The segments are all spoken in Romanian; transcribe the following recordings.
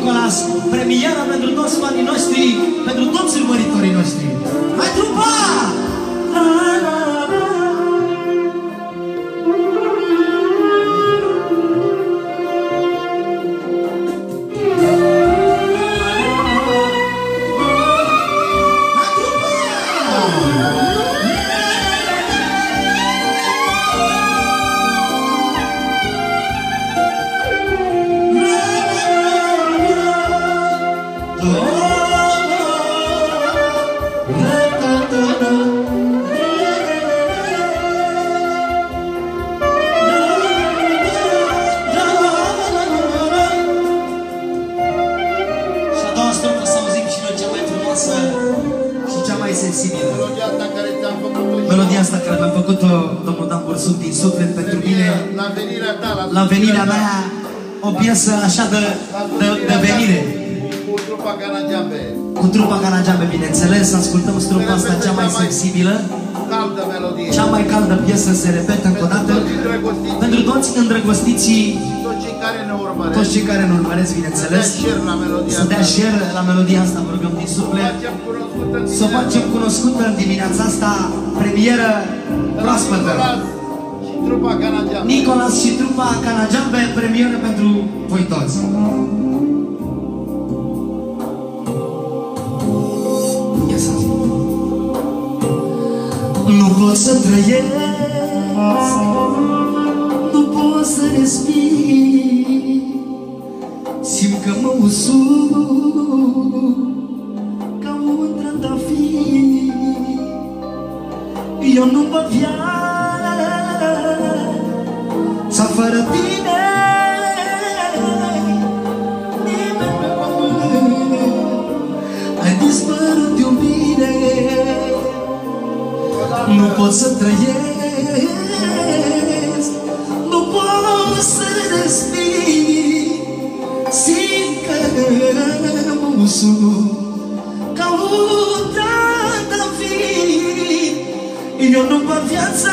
Nicolas, premieră pentru toți fanii noștri, pentru toți urmăritorii noștri. Domnul Dan Bursuc din suflet pentru mine, la venirea ta, la venirea mea, o piesă așa de, de, de venire. Cu trupa Canagiabe. Cu trupa Canagiabe, bineînțeles, ascultăm strofa asta cea mai sensibilă, Caldă melodie. cea mai caldă piesă, se repetă încă o dată. Toți îndrăgostiți, Pentru toți îndrăgostiții, toți cei care ne urmăresc. toți cei care ne urmăresc, Să dea bineînțeles, share la melodia să dea asta. share la melodia asta, vă rugăm din suflet. Facem cunoscută în Să o tine. facem cunoscută în dimineața asta, premieră De la proaspătă. Nicolas Și trupa Canagiabe. Nicolas și trupa Canagiambe, premieră pentru voi toți. Ia să zic. Nu pot să trăiesc, viața fără tine Nimeni pe pământ Ai dispărut iubire Nu pot să trăiesc. Nu pot să respir Simt că mă usur Ca un trandafir Eu nu pot viața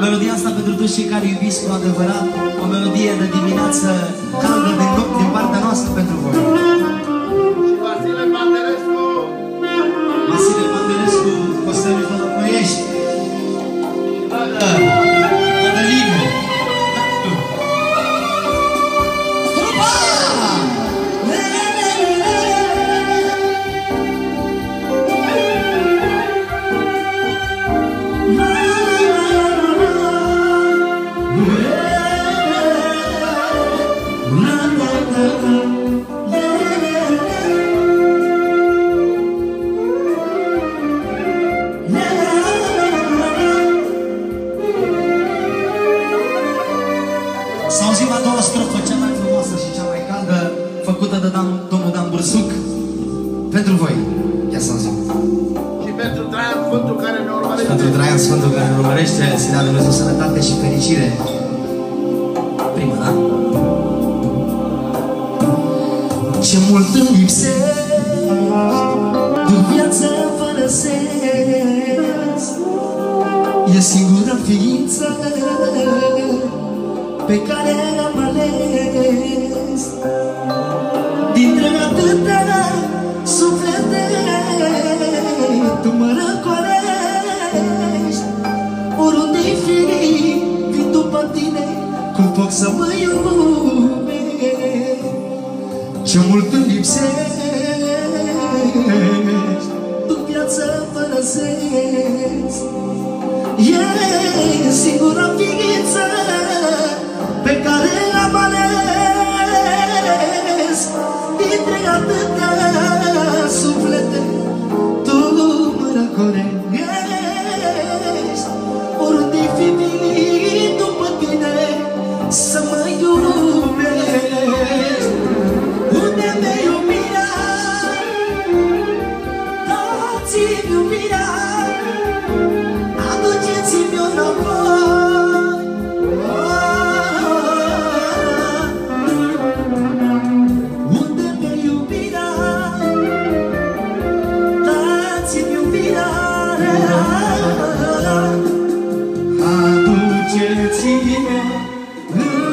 Melodia asta pentru toți care iubesc cu adevărat. Melodia asta pentru toți cei care iubiți cu adevărat O melodie de dimineață caldă din, din partea noastră pentru voi strofă, cea mai frumoasă și cea mai caldă, făcută de Dan, domnul Dan Bursuc, pentru voi. Ia să auzim. Și pentru Traian Sfântul care ne urmărește. Pentru Traian Sfântul care ne urmărește, să dea Dumnezeu sănătate și fericire. Prima, da? Ce mult îmi lipsești În viață fără sens E singura ființă trist. Dintre atâtea suflete Tu mă răcorești. Oriunde-i fii, vin după tine cu pot să mă iubești Ce mult îmi lipsești Tu viața părăsești E singura 我。